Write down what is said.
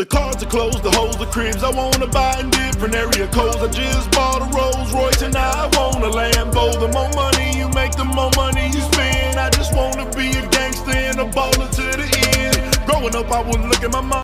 The cards are closed, the holes, the cribs. I wanna buy in different area codes. I just bought a Rolls Royce and I want a Lambo. The more money you make, the more money you spend. I just wanna be a gangster and a baller to the end. Growing up, I would look at my mom.